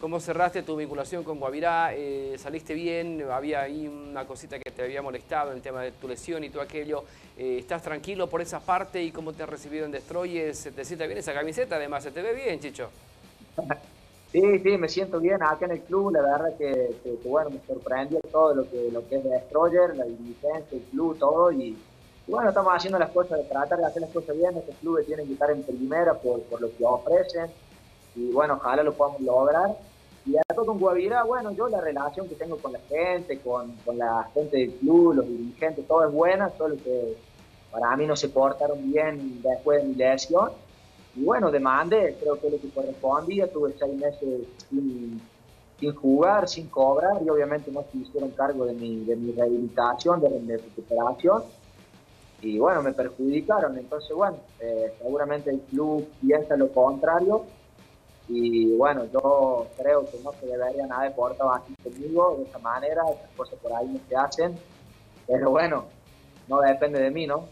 cómo cerraste tu vinculación con Guavirá, eh, saliste bien, había ahí una cosita que te había molestado en el tema de tu lesión y todo aquello. Eh, ¿Estás tranquilo por esa parte y cómo te has recibido en Destroyes? ¿Te siente bien esa camiseta? Además, ¿se te ve bien, Chicho? Sí, sí, me siento bien acá en el club, la verdad que, bueno, me sorprendió todo lo que, lo que es Destroyer, la dirigencia, el club, todo, y, bueno, estamos haciendo las cosas, de tratar de hacer las cosas bien, estos clubes tienen que estar en primera por, por lo que ofrecen, y bueno, ojalá lo podamos lograr. Y acá con Guavirá, bueno, yo la relación que tengo con la gente, con, con la gente del club, los dirigentes, todo es buena, solo que para mí no se portaron bien después de mi lesión. Y bueno, demandé, creo que lo que correspondía, tuve seis meses sin, jugar, sin cobrar, y obviamente no se hicieron cargo de mi, de mi rehabilitación, de mi recuperación, y bueno, me perjudicaron, entonces bueno, eh, seguramente el club piensa lo contrario, y bueno, yo creo que no se deberían haber portado así conmigo, de esa manera, esas cosas por ahí no se hacen, pero bueno, no depende de mí, ¿no?